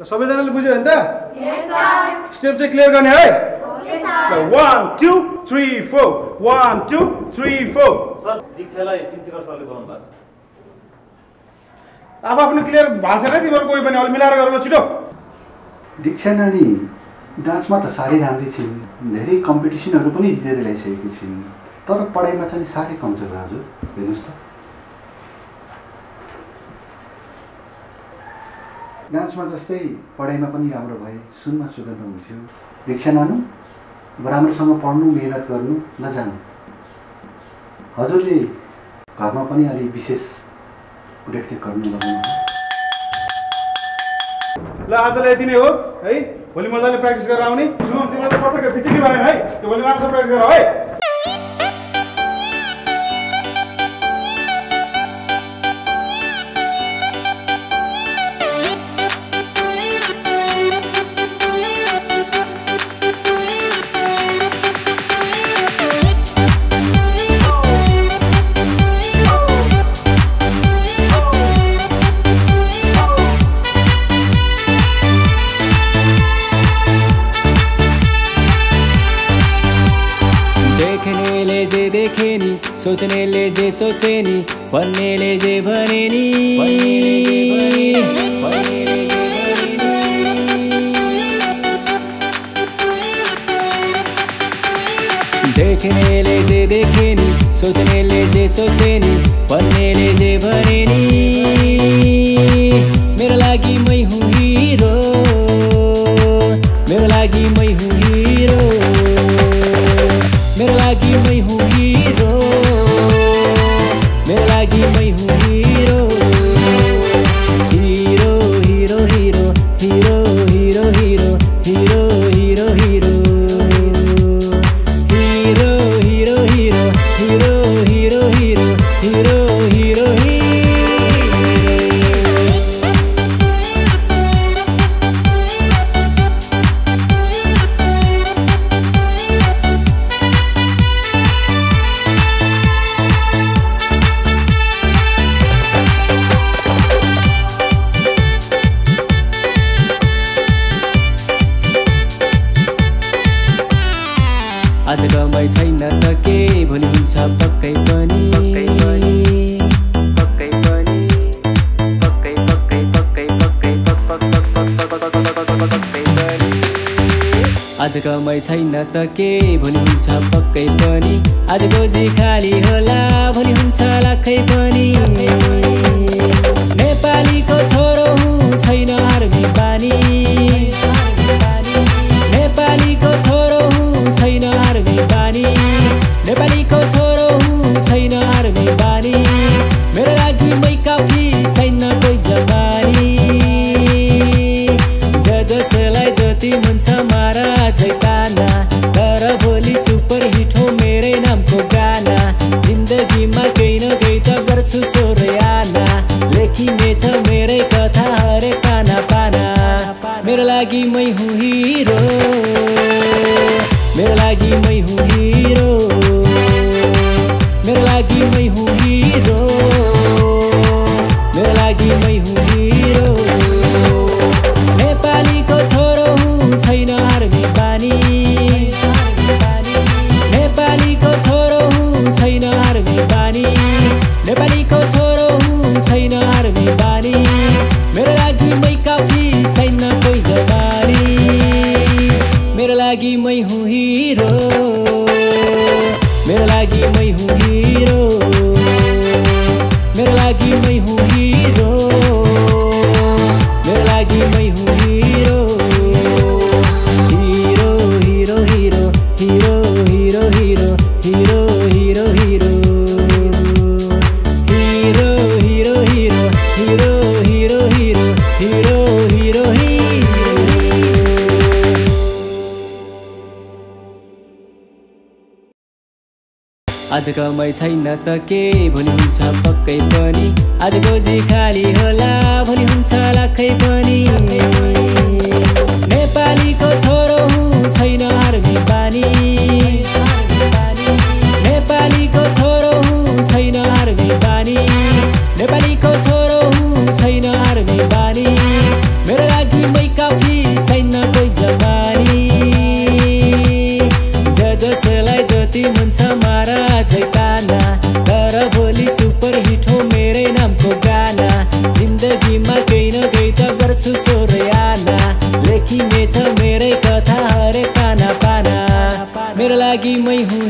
सबैजनाले बुझ्यो भने त स्टेप चाहिँ क्लियर गर्ने है ल one two three four one two three four अब आफ्नो क्लियर भएको छैन तिमीहरू कोही पनि अलिक मिलाएर गरेको छिटो दीक्षा नानी डान्समा त साह्रै राम्रै छिन् धेरै कम्पिटिसनहरू पनि जितेर ल्याइसकेकी छिन् तर पढाइमा चाहिँ साह्रै कमजोर राजु हेर्नुहोस् त डान्समा जस्तै पढाइमा पनि राम्रो भए सुनमा सुगन्ध हुन्थ्यो। दीक्षा नानु राम्रोसँग पढ्नु मिहिनेत गर्नु नजानु। हजुरले घरमा पनि अलिक विशेष रेखदेख गर्नु लगाउनु ल आजलाई यति नै हो है। भोलि मजाले प्र्याक्टिस गरेर आउने। सुमन तिमीलाई त पटक्कै फिटिकै भएन है। त्यो भोलि राम्रोसँग प्र्याक्टिस गर है। सोचने ले जे सोचे नी बनने ले जे भरे नी देखने ले जे देखे नी सोचने ले जे सोचे नी बनने ले जे भरे नी मेरा लागी मैं हूँ hay un giro. बनिन्छ पक्कै पनि। पक्कै पनि पक्कै पक्कै पक्कै पक्कै पक्कै पनि आज कमाइ छैन त के भोलि हुन्छ पक्कै पनि। आज गोजी खाली होला भोलि हुन्छ लाखै पनि। नेपालीको छ मेरो लागि मै हुँ हिरो। मेरो लागि मै हुँ लागि मै हुँ आज कमाइ छैन त के भोलि हुन्छ पक्कै पनि। आज गोजी खाली होला गर्छु लेखिने छ मेरै कथा हरे पाना पाना। मेरो लागि मै हुँ